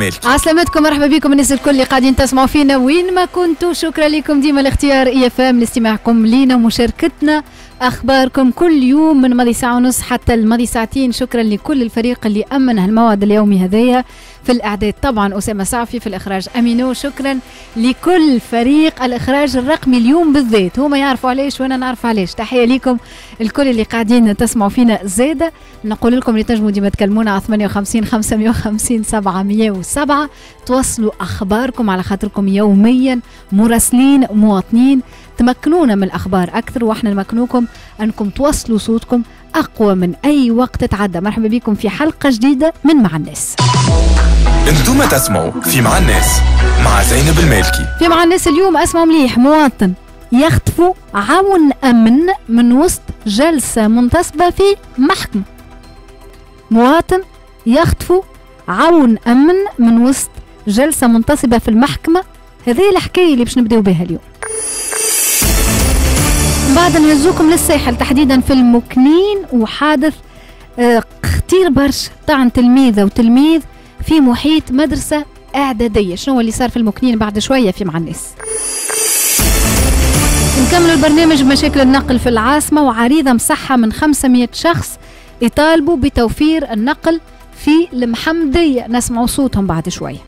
بالمالكي عسلامتكم مرحبا بكم. الناس الكل اللي قاعدين تسمعوا فينا وين ما كنتوا. شكرا لكم. ديما الاختيار إي فام لاستماعكم لينا ومشاركتنا. أخباركم كل يوم من ماضي ساعة ونص حتى الماضي ساعتين. شكرا لكل الفريق اللي امن هالموعد اليومي هذايا. في الإعداد. طبعا أسامة صافي في الإخراج. أمينو شكرا لكل فريق الإخراج الرقمي اليوم بالذات هما يعرفوا علاش وأنا نعرف علاش تحية لكم الكل اللي قاعدين تسمعوا فينا زاده نقول لكم اللي تنجموا ديما تكلمونا على 58 550 707 توصلوا أخباركم على خاطركم يوميا. مراسلين مواطنين. تمكنونا من الأخبار أكثر وإحنا نمكنوكم أنكم توصلوا صوتكم أقوى من أي وقت تعدى. مرحبا بكم في حلقة جديدة من مع الناس. أنتم تسمعوا في مع الناس مع زينب المالكي. في مع الناس اليوم أسمعوا مليح مواطن يخطفوا عون أمن من وسط جلسة منتصبة في محكمة. مواطن يخطفوا عون أمن من وسط جلسة منتصبة في المحكمة. هذه الحكاية اللي باش نبداو بها اليوم. بعد نهزوكم للساحل تحديدا في المكنين وحادث آه، خطير برشا. طعن تلميذة وتلميذ في محيط مدرسة إعدادية. شنو اللي صار في المكنين بعد شوية في مع الناس نكمل البرنامج بمشاكل النقل في العاصمة وعريضة مصحة من 500 شخص يطالبوا بتوفير النقل في المحمدية. نسمعوا صوتهم بعد شوية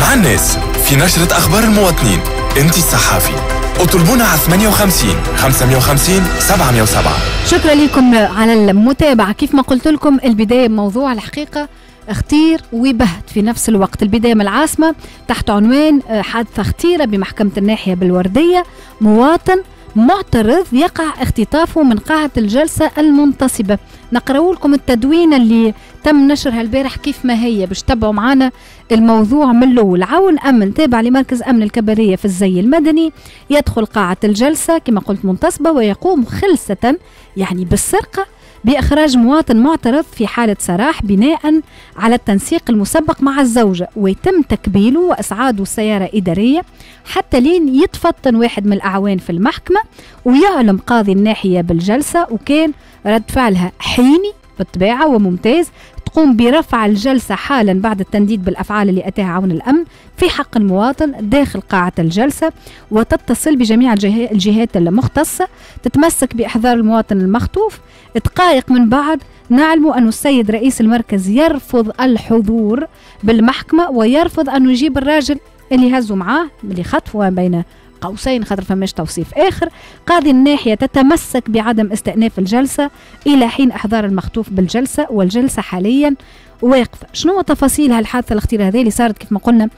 مع الناس في نشرة أخبار المواطنين. أنت الصحافي. اطلبونا على 58 550 707 شكرا لكم على المتابعة. كيف ما قلت لكم البداية بموضوع الحقيقة اختير وبهت في نفس الوقت. البداية من العاصمة تحت عنوان آه، حادثة خطيرة بمحكمة الناحية بالوردية. مواطن معترض يقع اختطافه من قاعة الجلسة المنتصبة. نقرأ لكم التدوين اللي تم نشرها البارح كيف ما هي باش تتبعوا معنا الموضوع من الأول. عون أمن تابع لمركز أمن الكبرية في الزي المدني. يدخل قاعة الجلسة كما قلت منتصبة ويقوم خلسة يعني بالسرقة بإخراج مواطن معترض في حالة سراح بناء على التنسيق المسبق مع الزوجة ويتم تكبيله وإسعاده سيارة إدارية حتى لين يتفطن واحد من الأعوان في المحكمة ويعلم قاضي الناحية بالجلسة. وكان رد فعلها حيني بالطبيعة وممتاز. تقوم برفع الجلسة حالا بعد التنديد بالأفعال اللي أتاها عون الأمن في حق المواطن داخل قاعة الجلسة وتتصل بجميع الجهات المختصة تتمسك بإحضار المواطن المخطوف. دقائق من بعد نعلم أن السيد رئيس المركز يرفض الحضور بالمحكمة ويرفض أن يجيب الراجل اللي هزوا معاه اللي خطفوا بين قوسين خاطر فماش توصيف آخر. قاضي الناحية تتمسك بعدم استئناف الجلسة إلى حين إحضار المخطوف بالجلسة والجلسة حاليا واقفة. شنو تفاصيل هالحادثة الخطيرة هذه اللي صارت كيف ما قلنا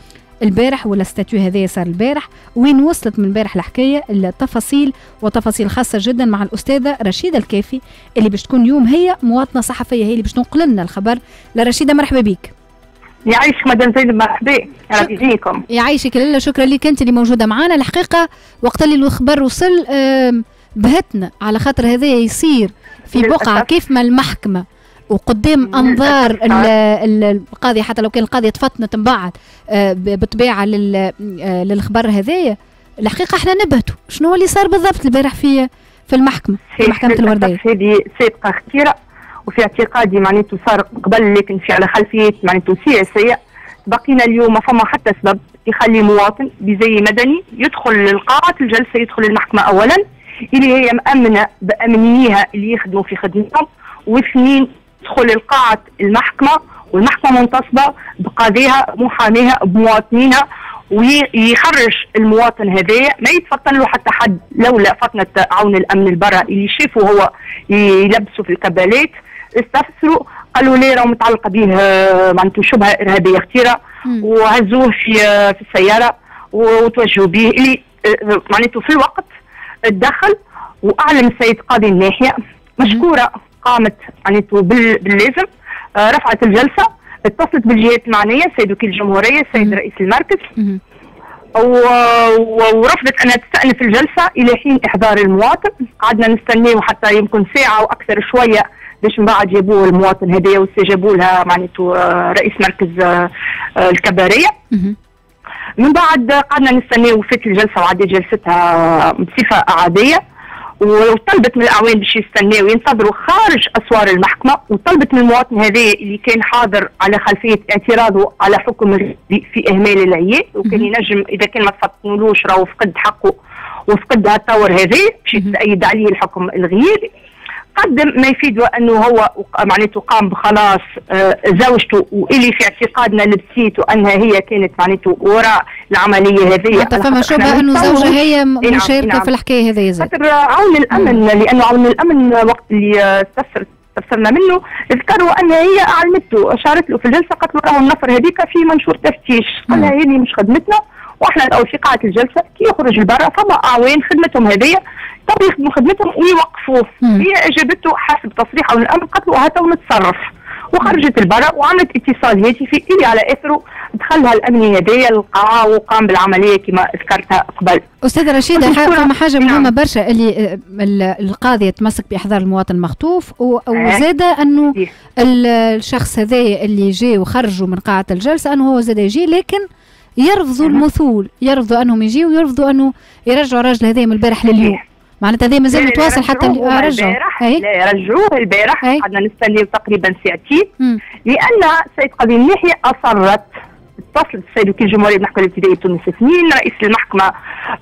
البارح ولا ستاتيو هذايا صار البارح وين وصلت من البارح الحكاية؟ التفاصيل وتفاصيل خاصة جدا مع الأستاذة رشيدة الكافي اللي باش تكون اليوم هي مواطنة صحفية هي اللي باش تنقل لنا الخبر. لرشيدة مرحبا بك. يعيشك مدام زينب مرحبا يجيكم يعيشك. لاله شكرا لك أنت اللي موجودة معنا. الحقيقة وقت اللي الخبر وصل بهتنا على خاطر هذا يصير في بقعة كيف ما المحكمة وقدام أنظار القاضي حتى لو كان القاضي تفطنت من بعد آه، بطبيعة آه، للخبر هذايا الحقيقة إحنا نبهتوا. شنو اللي صار بالضبط البارح في في المحكمة في محكمة الوردية؟ هذه سابقه خطيره وفي اعتقادي معناته صار قبل لكن في على خلفيات معناته سياسيه بقينا اليوم ما فما حتى سبب يخلي مواطن بزي مدني يدخل للقاعة الجلسة يدخل المحكمة أولا اللي هي مأمنة بأمنيها اللي يخدموا في خدمتهم واثنين تدخل القاعة المحكمة والمحكمة منتصبة بقاضيها محاميها بمواطنينها ويخرج المواطن هذا ما يتفطن له حتى حد لولا فطنة عون الأمن البرا اللي شافوا هو يلبسوا في الكبالات. استفسروا قالوا لي راه متعلقه به معناته شبهة إرهابية خطيرة وهزوه في في السيارة وتوجهوا به اللي معناته في الوقت تدخل وأعلن السيد قاضي الناحية مشكورة قامت معناته باللازم آه، رفعت الجلسة اتصلت بالجهات المعنية السيد وكيل الجمهورية السيد رئيس المركز ورفضت انها تستأنف الجلسة إلى حين إحضار المواطن. قعدنا نستناه حتى يمكن ساعة وأكثر شوية باش من بعد جابوه المواطن هدايا واستجابوا لها معناته آه، رئيس مركز آه، الكبارية. من بعد قعدنا نستناه وفات الجلسه وعدت جلستها بصفة عاديه وطلبت من الاعوان باش يستناو وينتظروا خارج أسوار المحكمة. وطلبت من المواطن هذا اللي كان حاضر على خلفية اعتراضه على حكم في إهمال العيال وكان ينجم إذا كان ما تفطنولوش راهو فقد حقه وفقد هالطور هذا باش يتأيد عليه الحكم الغيابي قدم ما يفيد أنه هو معناته قام بخلاص آه، زوجته واللي في اعتقادنا لبسيته أنها هي كانت معناته وراء العملية هذه. حتى فما شبهة أنه زوجها هي نعم، مشاركة نعم. في الحكاية هذه زاد خاطر عون الأمن لأنه عون الأمن وقت اللي استفسر استفسرنا منه ذكروا أن هي علمته أشارت له في الجلسة قالت له راهو النفر هذيك في منشور تفتيش. قال لها هذه مش خدمتنا وإحنا في قاعه الجلسة كي يخرج لبرا فما اعوان خدمتهم هذه طب يخدموا خدمتهم ويوقفوه هي أجابته حسب تصريح أو الأمر قالت له هاتوا نتصرف وخرجت البرا وعملت اتصال هاتفي اللي على إثره. دخلها الامني هذايا القاعه وقام بالعملية كما ذكرتها قبل. أستاذة رشيدة فما حاجة مهمة نعم. برشا اللي القاضي يتمسك باحضار المواطن المخطوف وزاد أنه الشخص هذايا اللي جاي وخرجوا من قاعة الجلسة أنه هو زاد يجي لكن يرفضوا المثول يرفضوا أنهم يجيوا ويرفضوا أنه يرجعوا الراجل هذا من البارح لليوم. معناتها هذا مازال متواصل حتى رجعوا. لا رجعوه البارح. قعدنا نستنى تقريبا ساعتين. لأن السيد قاضي الناحيه أصرت. اتصلت السيد وكيل جمهورية المحكمة الابتدائية تونس اثنين رئيس المحكمة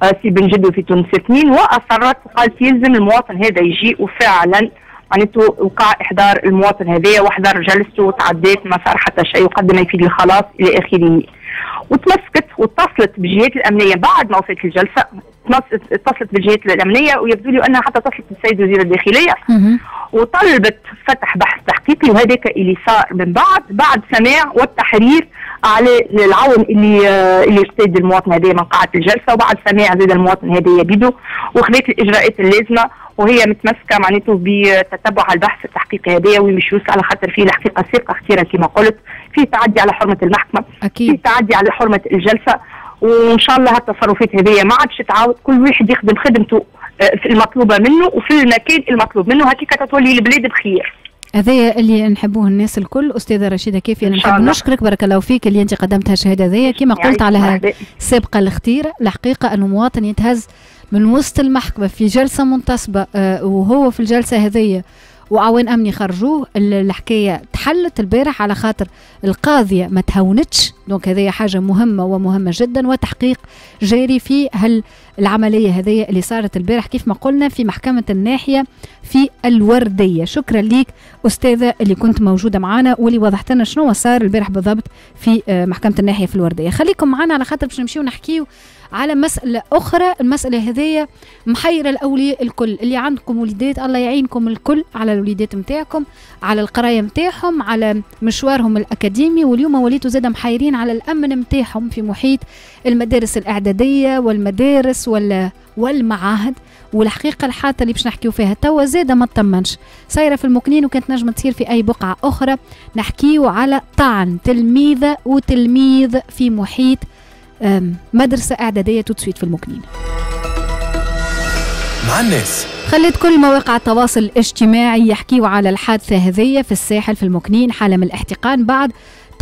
آه، سي بن جدو في تونس اثنين وأصرت وقالت يلزم المواطن هذا يجي وفعلا. معناته وقع إحضار المواطن هذايا واحضر جلسته وتعديت ما صار حتى شيء وقدم يفيد الخلاص إلى آخره. وتمسكت واتصلت بالجهات الأمنية. بعد ما وصلت الجلسة اتصلت بالجهات الأمنية ويبدو لي أنها حتى اتصلت بالسيد وزير الداخلية. وطلبت فتح بحث تحقيقي وهذاك اللي صار من بعد. بعد سماع والتحرير على العون اللي اللي ارتد المواطن هذا من قاعه الجلسة. وبعد سماع زاد المواطن هذا بيده وخذت الإجراءات اللازمة وهي متمسكة معناته بتتبع البحث التحقيقي هذايا ومش على خاطر فيه الحقيقة سرقة خطيره كما قلت. في تعدي على حرمة المحكمة أكيد. في تعدي على حرمة الجلسة وإن شاء الله هالتصرفات هذه ما عادش تعاود. كل واحد يخدم خدمته آه، في المطلوبة منه وفي المكان المطلوب منه. هكيك تتولي البلاد بخير. هذايا اللي نحبوه الناس الكل. أستاذة رشيدة كيفي أنا نحب نشكرك. بارك الله فيك اللي أنت قدمتها الشهادة هذيا كما قلت على السابقه الخطيره الحقيقة انه مواطن يتهز من وسط المحكمة في جلسة منتصبة آه، وهو في الجلسة هذيا وعوان أمني خرجوه الحكاية تحلت البارح على خاطر القاضية ما تهونتش دونك هذه حاجة مهمة ومهمة جدا وتحقيق جاري في هل العملية هذه اللي صارت البارح. كيف ما قلنا في محكمة الناحية في الوردية. شكرا ليك أستاذة اللي كنت موجودة معنا واللي وضحت لنا شنو صار البارح بالضبط في آه، محكمة الناحية في الوردية. خليكم معنا على خاطر باش نمشيو نحكيو على مسألة أخرى. المسألة هذية محيرة الأولياء الكل اللي عندكم وليدات الله يعينكم الكل على الوليدات متاعكم على القراية متاعهم على مشوارهم الأكاديمي. واليوم وليتوا زاد محيرين على الأمن متاعهم في محيط المدارس الإعدادية والمدارس وال والمعاهد والحقيقة الحادثة اللي باش نحكيو فيها توا زادة ما تطمنش. صايرة في المكنين وكانت نجم تصير في أي بقعة أخرى نحكيو على طعن تلميذة وتلميذ في محيط مدرسة إعدادية تسويت في المكنين. مع الناس. خليت كل مواقع التواصل الاجتماعي يحكيوا على الحادثة هذية في الساحل في المكنين حالة من الاحتقان بعد.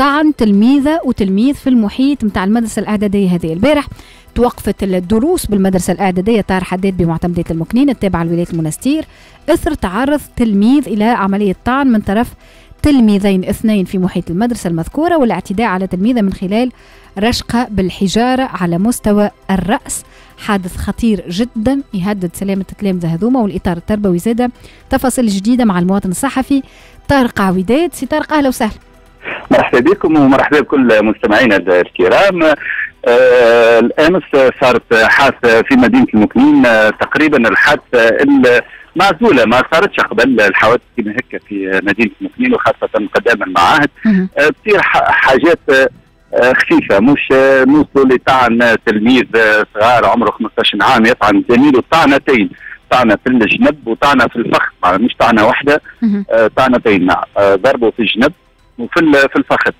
طعن تلميذة وتلميذ في المحيط متاع المدرسة الإعدادية هذه. البارح توقفت الدروس بالمدرسة الإعدادية طار حداد بمعتمدية المكنين التابعة لولاية المنستير إثر تعرض تلميذ إلى عملية طعن من طرف تلميذين اثنين في محيط المدرسة المذكورة والاعتداء على تلميذة من خلال رشقة بالحجارة على مستوى الرأس. حادث خطير جدا يهدد سلامة التلامذة هذوما والإطار التربوي زادة تفاصيل جديدة مع المواطن الصحفي طارق عويدات. سي طارق أهلا وسهلا. مرحبا بكم ومرحبا بكل مستمعينا الكرام. آه الأمس صارت حادثة في مدينة المكنين آه تقريبا الحادثة معزوله ما صارتش قبل الحوادث كما هكا في مدينة المكنين وخاصة قدام المعاهد. آه تصير حاجات آه، خفيفة مش آه، نوصلوا لطعن تلميذ آه، صغار عمره 15 عام يطعن زميله طعنتين طعنة في الجنب وطعنة في الفخذ مش طعنة واحدة. طعنتين ضربه في الجنب. وفي في الفخذ.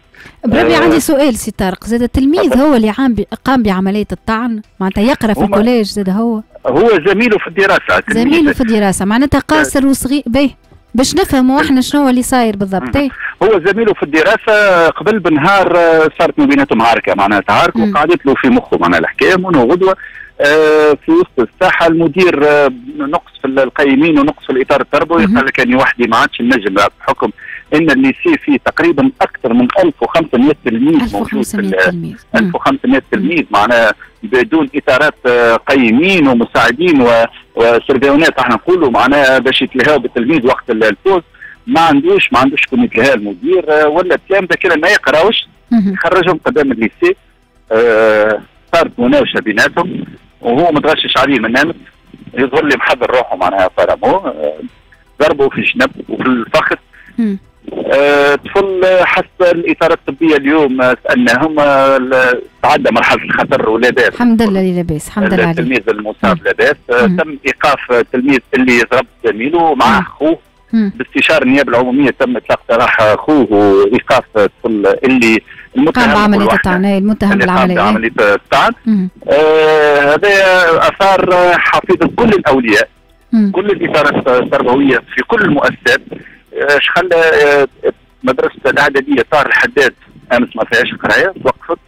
بربي عندي سؤال سي طارق. زاد التلميذ هو اللي عام قام بعملية الطعن؟ معناتها يقرأ في ال collège زاد هو. هو زميله في الدراسة زميله في الدراسة. معناتها قاصر وصغير به باش نفهموا إحنا شنو اللي صاير بالضبط. إيه؟ هو زميله في الدراسة قبل بنهار آه، صارت ما بيناتهم معركة. معناها تعاركوا مم. وقعدت له في مخه. معناها الحكاية منه غدوة آه، في وسط الساحة المدير آه، نقص في القيمين ونقص في الإطار التربوي. قال لك أني وحدي ما عادش نجم بحكم إن الليسي فيه تقريبا أكثر من 1500 تلميذ موجود في 1500 تلميذ مم. 1500 تلميذ معناها بدون إطارات آه، قيمين ومساعدين و- وسربيونات إحنا نقولوا معناها باش يتلهاو بالتلميذ وقت ال- الفوز ما عندوش ما عندوش شكون يتلهى المدير آه، ولا التلام كان ما يقراوش مهم. خرجهم قدام الليسي آه، صارت مناوشة بيناتهم وهو متغشش عليه من امس يظهر لي محضر روحه معناها فرموه آه، ضربه في الجنب وفي الفخذ. آه، طفل آه، حسب الإطار الطبية اليوم سالناهم آه، ل- تعدى مرحلة الخطر ولا باس الحمد لله اللي لاباس الحمد لله التلميذ المصاب لاباس آه، مم. تم إيقاف التلميذ اللي ضرب زميله مع. أخوه. باستشاره النيابة العمومية تم إطلاق سراح أخوه وإيقاف الطفل اللي قام المتهم واحد التعناية المتهم قام إيه. بعملية الطعن هذا أثار حفيظه كل الأولياء. كل الاطارات التربوية في كل المؤسسات إيش خلى آه، مدرسة الإعدادية طار الحداد أمس ما فيهاش قراية توقفت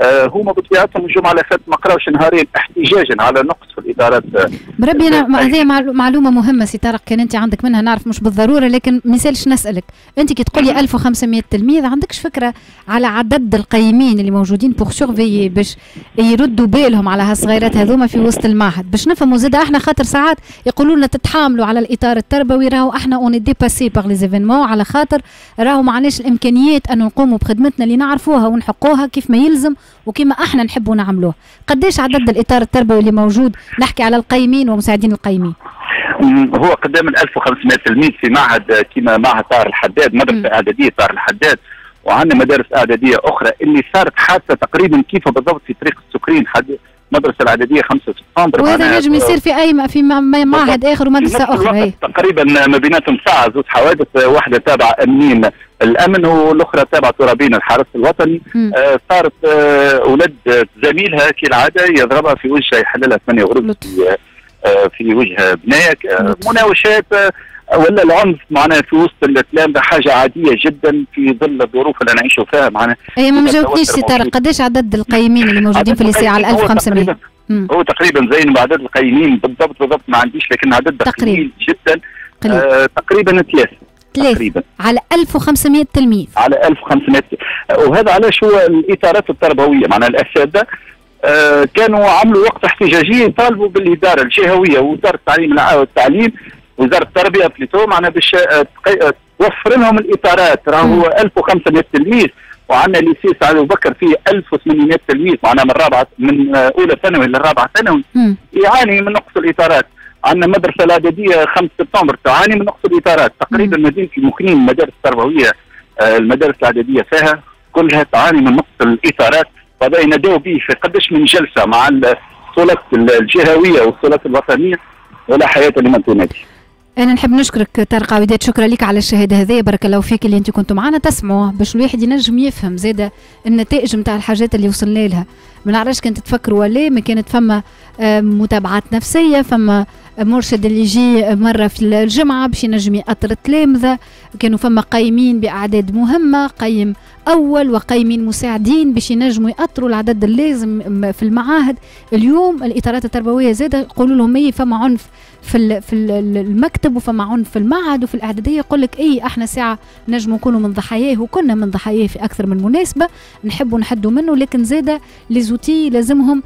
آه، هما بطبيعتهم الجمعة اللي فاتت ما قراوش نهارين احتجاجا على نقص آه، بربي أنا. هذه معلو- معلومة مهمة سي طارق كان أنت عندك منها نعرف مش بالضرورة لكن ما يسالش نسألك. أنت كي تقول لي 1500 تلميذ عندكش فكرة على عدد القيمين اللي موجودين pour surveiller باش يردوا بالهم على هالصغيرات هذوما في وسط المعهد. باش نفهموا زاد إحنا خاطر ساعات يقولوا لنا تتحاملوا على الإطار التربوي راهو إحنا on est dépassés par les événements على خاطر راهو ما عندناش الإمكانيات أن نقوموا بخدمتنا اللي نعرفوها ونحقوها كيف ما يلزم وكيما إحنا نحبوا نعملوه. قديش عدد الإطار التربوي اللي موجود؟ نحكي على القيمين ومساعدين القيمين هو قدام ال 1500 تلميذ في معهد كما معهد طار الحداد. مدرسة إعدادية طار الحداد وعندنا مدارس إعدادية أخرى اللي صارت حادثة تقريبا كيف بالضبط في طريق السكرين حد المدرسة الاعداديه 5 سبتمبر وهذا معناها، نجم يصير في أي في معهد آخر ومدرسة أخرى هي الوقت تقريبا ما بيناتهم ساعة زوج حوادث واحدة تابعة أمين الأمن والأخرى تابعة ترابين الحرس الوطني. آه، صارت آه، آه، زميلها كالعادة يضربها في وجهها يحللها ثمانية غرز. في آه، في وجه بنايك آه،. مناوشات آه، ولا العنف معناها في وسط الكلام ده حاجة عادية جدا في ظل الظروف اللي نعيشوا فيها معناها هي ما جاوبتنيش سي موجود. قديش عدد القيمين اللي موجودين في عدد الليسي على القيمين هو 1500 تقريبا مم. هو تقريبا زين بعدد القيمين بالضبط بالضبط ما عنديش لكن عدد تقريبا. قليل جدا. قليل. آه تقريبا ثلاثة ثلاث. تقريبا. على 1500 تلميذ. على 1500 وهذا علاش هو الإطارات التربوية معناها الأساتذة آه كانوا عملوا وقت احتجاجي يطالبوا بالإدارة الجهوية ووزاره التعليم الع- والتعليم وزارة التربية بليتو معناها باش آه، آه، توفر لهم الإطارات. راه هو 1500 تلميذ وعندنا ليسي سعد بكر فيه 1800 تلميذ معناها من رابعة من آه، أولى ثانوي للرابعه ثانوي. يعاني من نقص الإطارات. عندنا مدرسة الإعدادية 5 سبتمبر تعاني من نقص الإطارات. تقريبا مدينة المكنين المدارس التربوية المدارس الإعدادية فيها كلها تعاني من نقص الإطارات. وهذا ينادوا به في قداش من جلسة مع السلطات الجهوية والسلطات الوطنية ولا حياة لمن تنادي. أنا نحب نشكرك طارق عويدات شكرا لك على الشهادة هذه. بارك الله فيك اللي أنت كنتوا معنا تسمعوا باش الواحد ينجم يفهم زاده النتائج نتاع الحاجات اللي وصلنا لها. ما نعرفش كنت تفكروا ولا ما كانت فما آه، متابعات نفسية فما مرشد اللي يجي مرة في الجمعة باش ينجم يأطر التلامذة. كانوا فما قايمين بأعداد مهمة قيم أول وقايمين مساعدين باش ينجموا يأطروا العدد اللازم في المعاهد. اليوم الإطارات التربوية زاده يقولوا لهم إيه فما عنف في في ال- المكتب وفما في المعهد وفي الأعدادية يقول لك إيه إحنا ساعة نجموا نكونوا من ضحاياه وكنا من ضحاياه في أكثر من مناسبة نحبوا نحدوا منه لكن زاده ليزوتي لازمهم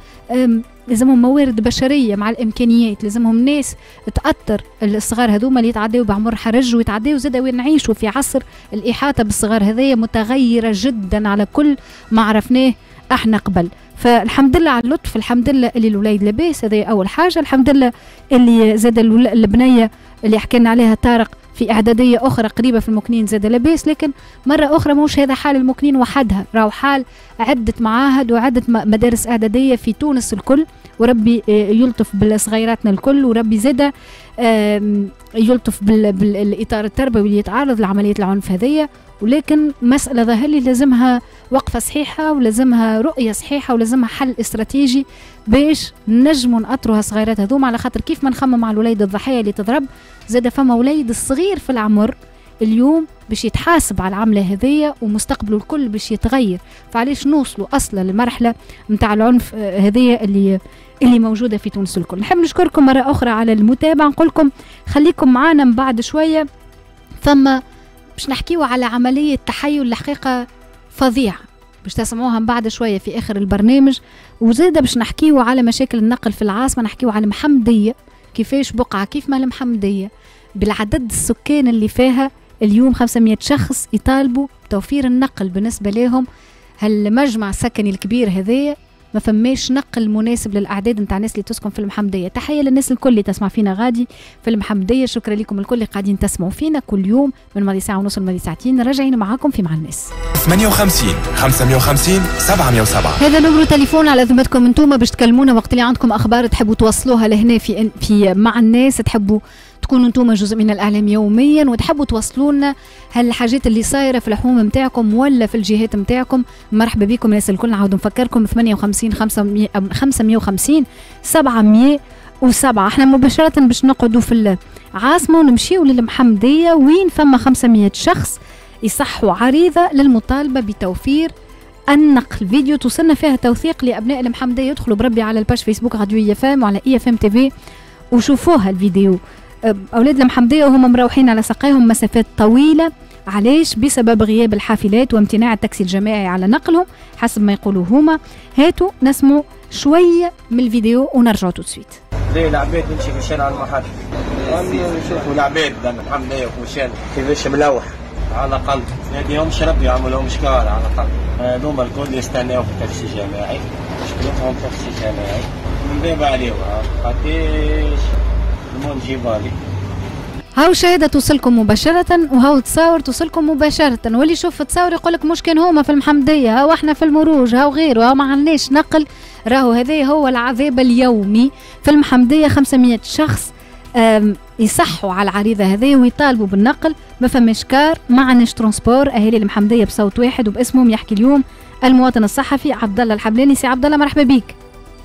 لازمهم موارد بشرية مع الإمكانيات لازمهم ناس تأثر. الصغار هذوما اللي يتعداو بعمر حرج ويتعداو زاده وين نعيشوا في عصر الإحاطة بالصغار هذايا متغيرة جدا على كل ما عرفناه. إحنا قبل. فالحمد لله على اللطف الحمد لله اللي الولاد لاباس هذا أول حاجة. الحمد لله اللي زاد البنية اللي حكينا عليها طارق في إعدادية أخرى قريبة في المكنين زاد لاباس لكن مرة أخرى مش هذا حال المكنين وحدها. راهو حال عدة معاهد وعدة مدارس إعدادية في تونس الكل وربي آه، يلطف بالصغيراتنا الكل وربي زاد يلطف بال- بالإطار التربوي اللي يتعرض لعملية العنف هذيا ولكن مسألة ظاهر لي لازمها وقفة صحيحة ولازمها رؤية صحيحة ولازمها حل استراتيجي؟ باش نجموا نأطروا هالصغيرات هذوما على خاطر كيف ما نخمم على الوليد الضحية اللي تضرب؟ زاد فما وليد الصغير في العمر اليوم باش يتحاسب على العملة هذية ومستقبله الكل باش يتغير. فعليش نوصلوا أصلا للمرحلة متاع العنف آه، هذية اللي اللي موجودة في تونس الكل. نحب نشكركم مرة أخرى على المتابعة. نقول لكم خليكم معنا من بعد شوية. ثم باش نحكيو على عملية تحيل الحقيقة فظيعة. باش تسمعوها من بعد شوية في آخر البرنامج. وزادة باش نحكيو على مشاكل النقل في العاصمة نحكيو على المحمدية. كيفاش بقعة كيف ما المحمدية؟ بالعدد السكان اللي فيها اليوم 500 شخص يطالبوا بتوفير النقل بالنسبة لهم هالمجمع السكني الكبير هذايا ما فماش نقل مناسب للأعداد نتاع الناس اللي تسكن في المحمدية. تحية للناس الكل اللي تسمع فينا غادي في المحمدية. شكرا لكم الكل اللي قاعدين تسمعوا فينا كل يوم من ماضي ساعة ونص لماضي ساعتين. راجعين معاكم في مع الناس. 58 550 707 هذا نمرو تليفون على ذمتكم أنتم باش تكلمونا وقت اللي عندكم أخبار تحبوا توصلوها لهنا في في مع الناس تحبوا تكونوا أنتم جزء من الإعلام يوميا وتحبوا توصلوا لنا هالحاجات اللي صايرة في الحوم نتاعكم ولا في الجهات نتاعكم مرحبا بكم الناس الكل نعاود نفكركم 58 550 707 إحنا مباشرة باش نقعدوا في العاصمة ونمشيو للمحمدية. وين فما 500 شخص يصحوا عريضة للمطالبة بتوفير النقل. فيديو توصلنا فيها توثيق لأبناء المحمدية. يدخلوا بربي على ال page فيسبوك راديو إي إف إم وعلى إي إف إم تي في وشوفوها الفيديو. أولاد المحمدية وهم مروحين على ساقيهم مسافات طويلة. علاش؟ بسبب غياب الحافلات وامتناع التاكسي الجماعي على نقلهم حسب ما يقولوا هما. هاتوا نسمعوا شوية من الفيديو ونرجعوا tout de suite. ليه العباد نمشي في الشارع المحطة نشوفوا العباد محمدية وفي الشارع كيفاش ملوح؟ على الأقل. ما يديهمش ربي لهم شكار على الأقل. هذوما الكل يستناو في تاكسي جماعي مشكلتهم تاكسي جماعي من باب عليهم قديش؟ جيبالي هاو شهادة توصلكم مباشرة وهاو تصاور توصلكم مباشرة. واللي يشوف تصاور يقول لك مش كان هما في المحمدية هاو إحنا في المروج هاو غيره هاو ما عندناش نقل راهو هذا هو العذاب اليومي في المحمدية. 500 شخص يصحوا على العريضة هذه ويطالبوا بالنقل. ما فماش كار ما عندناش transport. أهالي المحمدية بصوت واحد وباسمهم يحكي اليوم المواطن الصحفي عبد الله الحبلاني. سي عبد الله مرحبا بك.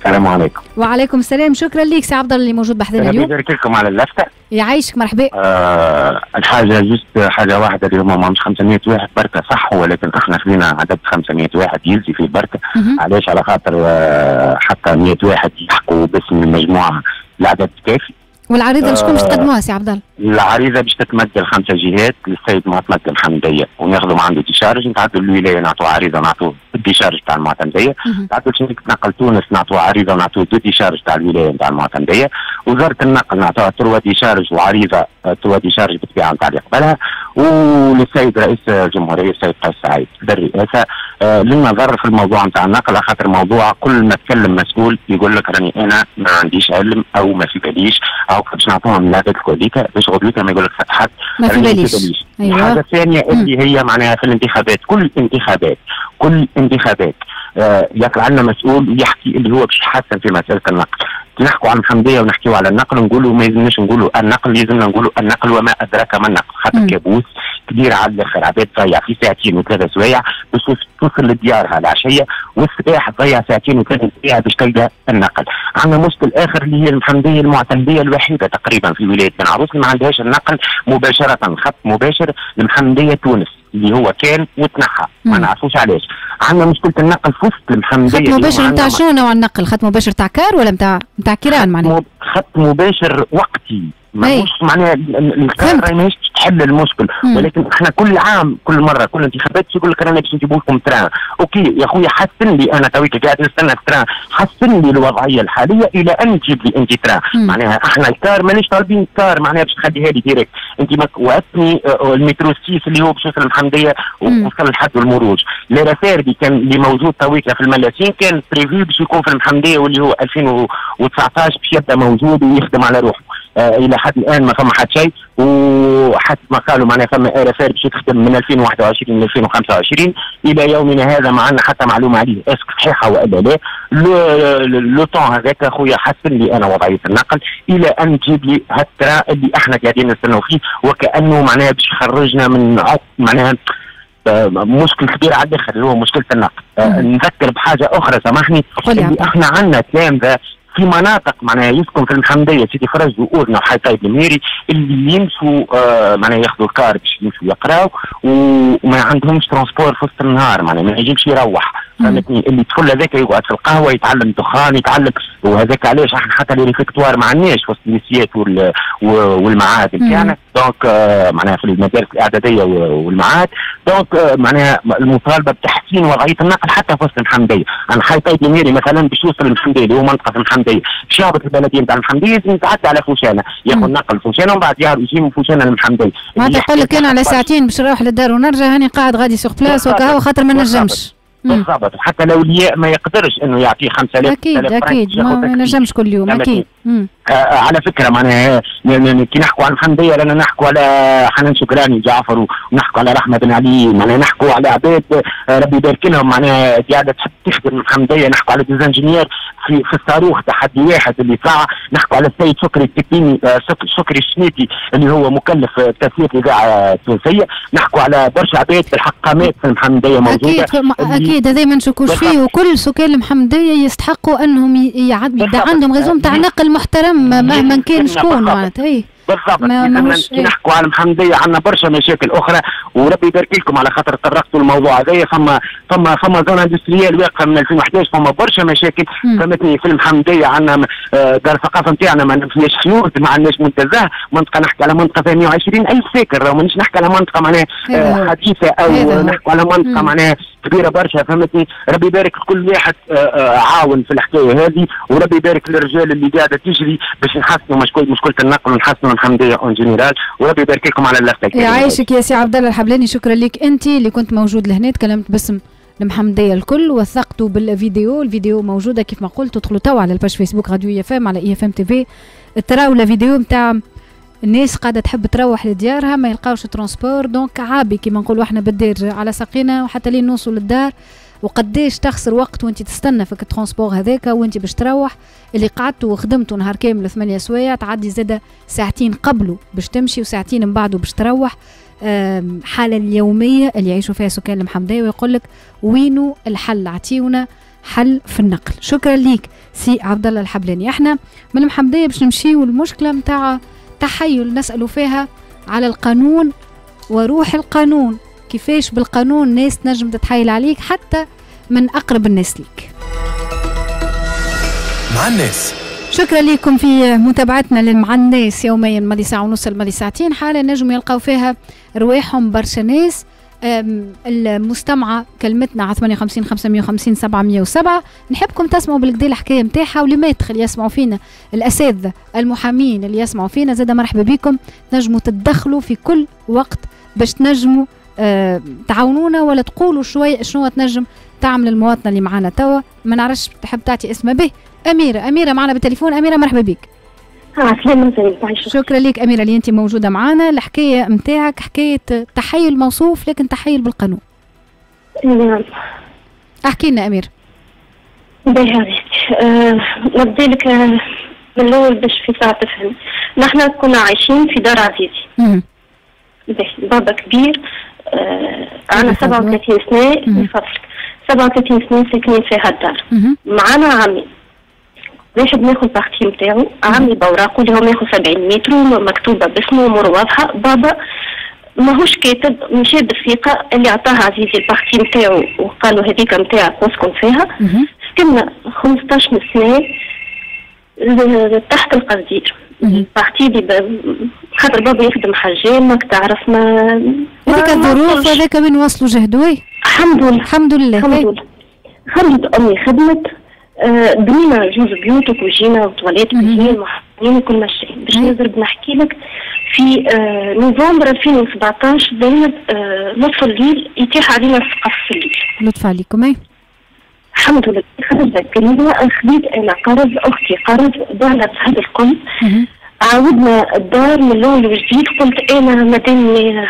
السلام عليكم. وعليكم السلام. شكرا ليك سي عبد الله اللي موجود بحذنا اليوم. بارك لكم على اللفتة. يعيشك. مرحبا. آه الحاجة juste حاجة واحدة اللي هما مش 500 واحد بركة صح؟ ولكن إحنا فينا عدد 500 واحد يلزي في بركة. علاش؟ على خاطر آه حتى 100 واحد يحكوا باسم المجموعة. العدد كافي. والعريضة آه شكون باش تقدموها سي عبد الله؟ العريضة باش تتمثل خمسة جهات للسيد معتمد المحمديه وناخذوا من عنده décharge نتعدوا الولايه نعطوا عريضة نعطوا ال décharge تاع المعتمديه نتعدوا شركه نقل تونس نعطوا عريضة ونعطوا deux décharges تاع الولاية نتاع المعتمديه وزارة النقل نعطوها trois décharges وعريضة trois décharges بالطبيعة نتاع اللي قبلها. وللسيد رئيس الجمهوريه السيد قيس سعيد. بالرئاسه آه للنظر في الموضوع نتاع النقل خاطر موضوع كل ما تكلم مسؤول يقول لك راني أنا ما عنديش علم أو ما في باليش أو باش نعطوهم من العدد الكوليكا باش غدوتها ما يقول لك فتحت ما في باليش. أيوة. الحاجة الثانية اللي هي معناها في الانتخابات كل انتخابات كل انتخابات آه يطلع لنا مسؤول يحكي اللي هو باش يحسن في مسألة النقل نحكوا عن الحمدية ونحكيوا على النقل نقولوا ما يلزمناش نقولوا النقل لازمنا نقولوا النقل وما أدراك ما النقل. خاطر كابوس كبير على الآخر عباد تضيع في ساعتين وثلاثة سوايع باش توصل لديارها العشية والصباح تضيع ساعتين وثلاثة سوايع باش تلقى النقل. عندنا مشكل اخر اللي هي المحمديه المعتمدية الوحيدة تقريبا في ولاية بن عروس ما عندهاش النقل مباشرة خط مباشر لمحمديه تونس. اللي هو كان وتنحى. ما نعرفوش علاش. عندنا مشكلة النقل في وسط المحمديه خط مباشر نتاع شنو نوع النقل؟ خط مباشر تاع كار ولا نتاع نتاع كيران معناها؟ خط مباشر وقتي. ماهوش معناها الكار ماهيش تحل المشكل. ولكن إحنا كل عام كل مرة كل انتخابات يقول لك رانا باش نجيبوا لكم train. OK يا خويا حسن لي أنا تويك قاعد نستنى ال train حسن لي الوضعية الحالية إلى أن تجيب لي أنت train معناها أحنا الكار مانيش طالبين كار معناها باش تخليها لي direct أنت وعدتني المترو ستيس اللي هو باش يوصل المحمديه ووصل لحد المروج لي كان اللي موجود تويك في الملاسين كان prévu باش يكون في المحمديه واللي هو 2019 باش يبدأ موجود ويخدم على روحه. آه إلى حد الآن ما فما حد شيء وحسب ما قالوا معناها فما ار باش تخدم من 2021 ل 2025 إلى يومنا هذا ما عندنا حتى معلومة عليه. est-ce que صحيحة والا لا؟ le temps هذاك أخويا حسن لي أنا وضعية النقل. إلى أن تجيب لي هال train اللي إحنا قاعدين نستناو فيه وكأنه معناها باش يخرجنا من عقد معناها مشكل كبير على الآخر اللي هو مشكلة النقل. نذكر بحاجة أخرى سامحني اللي إحنا عندنا تلامذه في مناطق معناها يسكن في المحمديه سيدي فرج واورنا وحي طيب الميري اللي يمشوا آه معناها ياخذوا الكار باش يمشوا يقراوا وما عندهمش transport في وسط النهار معناها ما يجيش يروح. فهمتني اللي الطفل هذاك يقعد في القهوة يتعلم دخان يتعلم وهذاك علاش؟ إحنا حتى les réfectoires ما عندناش وسط الليسيات والمعاهد كانت donc آه معناها في المدارس الإعدادية والمعاهد. donc آه معناها المطالبه بتحسين وضعية النقل حتى في وسط المحمديه أنا حي طيب الميري مثلا باش يوصل المحمديه اللي هو منطقة في المحمديه باش يهبط البلدية نتاع المحمديه لازم يتعدى على فوشانة. ياخذ نقل فوشانة ومن بعد يجي من فوشانة للمحمديه معناتها يقول لك أنا على ساعتين باش نروح للدار ونرجع هاني قاعد غادي sur place وكهو خاطر ما نجمش. بالضبط. حتى لو الياء ما يقدرش إنه يعطيه 5000 أكيد أكيد. ما ينجمش كل يوم أكيد. على فكرة معناها كي نحكوا عن المحمديه رانا نحكوا على حنان شكراني جعفر ونحكوا على رحمة بن علي معناها نحكوا على عباد آه ربي يبارك لهم معناها قاعدة تحب تخدم المحمديه نحكوا على des ingénieurs في في الصاروخ تحدي واحد اللي طلع نحكوا على السيد شكري التكيني آه شكري الشنيتي اللي هو مكلف تسويه الاذاعه التونسيه نحكوا على برشا عباد بالحقامات في المحمديه موجودة. أكيد أكيد هذا ما نشكوش فيه. وكل سكان المحمديه يستحقوا أنهم يعد عندهم réseau متاع نقل محترم مهما كان شكون معناتها اي بالضبط. كي نحكوا على المحمديه عندنا برشا مشاكل أخرى وربي يبارك لكم على خاطر تطرقتوا الموضوع هذايا فما فما فما zone industrielle واقع من 2011 فما برشا مشاكل. فهمتني في المحمديه عندنا دار الثقافة نتاعنا ما فيهاش حيوط ما عندناش منتزه. منطقة نحكي على منطقة فيها 120 ألف ساكن مانيش نحكي على منطقة معناها حديثة أو نحكي على منطقة معناها كبيرة برشا فهمتني؟ ربي يبارك كل واحد عاون في الحكاية هذه وربي يبارك للرجال اللي قاعدة تجري باش نحسنوا مشكله مشكله النقل ونحسنوا المحمدية en général وربي يبارك لكم على اللفته يعيشك يا سي عبد الله الحبلاني شكرا لك أنت اللي كنت موجود لهنا تكلمت باسم المحمدية الكل وثقتوا بالفيديو. الفيديو موجودة كيف ما قلت ادخلوا توا على ال page فيسبوك راديو IFM على IFM TV. تراو الفيديو نتاع الناس قاعدة تحب تروح لديارها ما يلقاوش transport donc à pied كيما نقولوا إحنا بالدارجة على ساقينا وحتى لين نوصلوا للدار. وقديش تخسر وقت وانت تستنى فيك ال transport هذاك وانت باش تروح. اللي قعدتوا وخدمتوا نهار كامل ثمانية سوايع تعدي زادة ساعتين قبله باش تمشي وساعتين من بعده باش تروح. حالة اليومية اللي يعيشوا فيها سكان المحمدية ويقول لك وينو الحل؟ عطيونا حل في النقل. شكرا ليك سي عبد الله الحبلاني. إحنا من المحمدية باش نمشيو المشكلة متاع تحيل نسألوا فيها على القانون وروح القانون. كيفاش بالقانون ناس تنجم تتحايل عليك حتى من أقرب الناس ليك. مع الناس. شكرا لكم في متابعتنا مع الناس. يوميا مالي ساعة ونص مالي ساعتين حالة نجم يلقاو فيها رواحهم برشا ناس المستمعة كلمتنا على 58 550 707 نحبكم تسمعوا بالكدا الحكاية متاعها ولماتخ اللي يسمعوا فينا. الأساتذة المحامين اللي يسمعوا فينا زاد مرحبا بكم. تنجموا تتدخلوا في كل وقت باش تنجموا أه تعاونونا ولا تقولوا شوية شنو تنجم تعمل المواطنة اللي معانا توا. ما نعرفش تحب تعطي اسمها به. أميرة أميرة معنا بالتليفون. أميرة مرحبا بك. شكرا لك أميرة اللي أنت موجودة معنا الحكاية متاعك حكاية تحيل موصوف لكن تحيل بالقانون. نعم. احكي لنا أمير. باهي. أه نبدي لك من الأول باش في ساعة تفهم. نحن كنا عايشين في دار عزيزي بابا كبير آه أنا 37 سنة من فضلك 37 سنة ساكنين في هالدار معانا عمي. واحد ناخذ باختي نتاعو عمي بوراقه اللي هو ماخذ 70 متر مكتوبه باسمه امور واضحة. بابا ماهوش كاتب مشى بالثقة اللي عطاها عزيزي الباختي نتاعو وقالوا هذيك نتاعك واسكن فيها سكننا 15 سنة تحت القصدير باختي دي خاطر بابا يخدم حاجة ماك تعرف ما هذيك الظروف هذاك وين وصلوا جهدوا الحمد لله. الحمد لله. الحمد لله. خدمت أمي خدمت. بنينا جوز بيوت وكوجينة وتواليت بيين محطين وكل شيء باش نضرب نحكي لك في آه نوفمبر 2017 زينب آه نصف الليل يتيح علينا السقف في الليل. لطف عليكم أي. الحمد لله. خرجت كلمة خديت أنا قرض أختي قرض دارنا هذا الكل عاودنا الدار من الأول وجديد. قلت أنا مادامني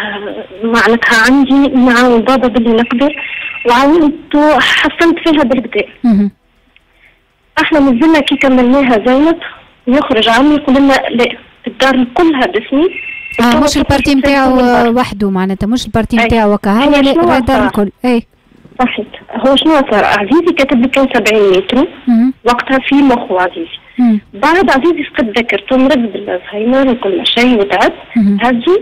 معناتها عندي نعاون بابا باللي نقدر. وعاونت وحسنت فيها بالكدا إحنا مازلنا كي كملناها زينب يخرج عمي يقول لنا لا الدار كلها باسمي. آه مش البارتي نتاعو وحده معناتها مش ال partie نتاعو وكا ولا الدار الكل أي. صحيح هو شنو صار عزيزي كاتب لي كان 70 متر وقتها في مخو عزيزي. بعد عزيزي فقد ذاكرته مرض بالزهايمر وكل شيء وتعب. هزو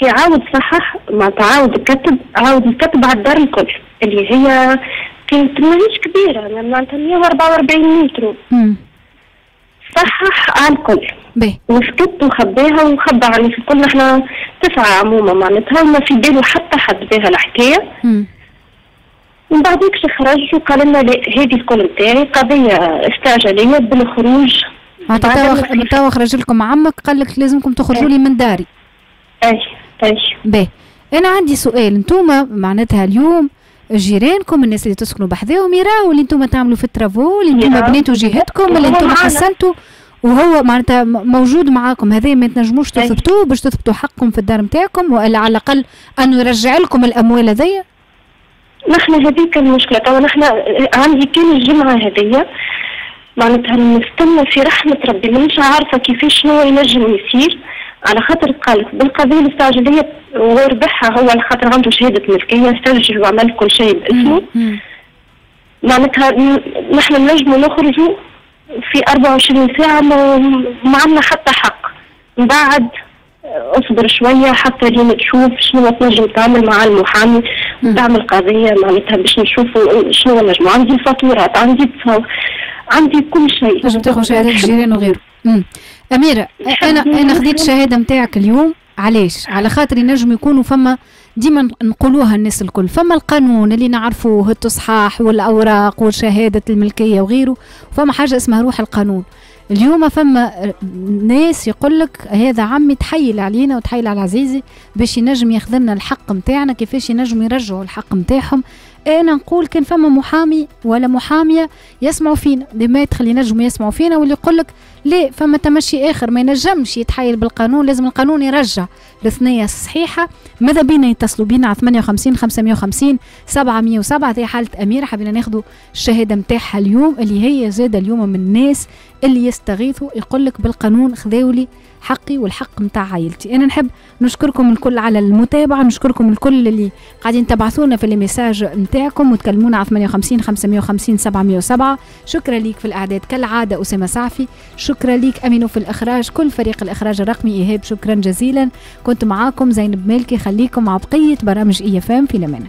كي عاود صحح ما تعاود كتب عاود يكتب على الدار الكل اللي هي كانت ماهيش كبيرة معناتها 144 متر. صحح على الكل وسكت وخباها وخبى عني في الكل إحنا تسعة عموما معناتها ما في باله حتى حد بها الحكاية. من بعديك خرج وقال لنا هذه الكل نتاعي قضية استعجالية بالخروج. توا خرج لكم عمك قال لك لازمكم تخرجوا لي من داري. اي اي باهي أنا عندي سؤال أنتم معناتها اليوم جيرانكم الناس اللي تسكنوا بحذاهم يراو اللي أنتم تعملوا في الترافو اللي أنتم بنيتوا جهتكم اللي أنتم حسنتوا وهو معناتها موجود معاكم. هذا ما تنجموش تثبتوه باش تثبتوا حقكم في الدار نتاعكم والا على الأقل انه يرجع لكم الأموال هذيا. نحن هذيك المشكلة. تو نحن عندي كان الجمعة هذيا. معناتها نستنى في رحمة ربي. مانيش عارفة كيفاش شنو ينجم يصير. على خاطر قال بالقضية الاستعجاليه وربحها هو على خاطر عنده شهادة ملكيه استرجل وعمل كل شيء باسمه. معناتها نحن نجموا نخرجوا في 24 ساعة ما عندنا حتى حق. من بعد اصبر شوية حتى لين تشوف شنو تنجم تعمل مع المحامي وتعمل قضية معناتها باش نشوفوا شنو نجم عندي الفاتورات عندي عندي كل شيء. تنجم تاخذ شهادات الجيران وغيره. أميرة أنا أنا خديت الشهادة نتاعك اليوم علاش؟ على خاطر ينجم يكونوا فما ديما نقولوها الناس الكل. فما القانون اللي نعرفوه التصحاح والأوراق وشهادة الملكية وغيره فما حاجة اسمها روح القانون. اليوم فما ناس يقول لك هذا عمي تحيل علينا وتحيل على عزيزي باش ينجم ياخذ لنا الحق نتاعنا كيفاش ينجم يرجعوا الحق نتاعهم أنا نقول كان فما محامي ولا محامية يسمعوا فينا. ديما يدخل ينجموا يسمعوا فينا واللي يقول لك لا فما تمشي آخر ما ينجمش يتحايل بالقانون لازم القانون يرجع الثنيه الصحيحة. ماذا بينا يتصلوا بينا على 58 550 707 هذه حالة أميرة. حبينا ناخذوا الشهادة نتاعها اليوم اللي هي زاد اليوم من الناس اللي يستغيثوا يقول لك بالقانون خذاولي حقي والحق نتاع عائلتي. أنا نحب نشكركم الكل على المتابعة نشكركم الكل اللي قاعدين تبعثونا في الميساج نتاعكم وتكلمونا على 58 550 707 شكرا ليك في الأعداد كالعادة أسامة سعفي شكرا ليك امينو في الإخراج كل فريق الإخراج الرقمي إيهاب شكرا جزيلا. كنت معاكم زينب مالكي خليكم مع بقية برامج اي فام في لمانه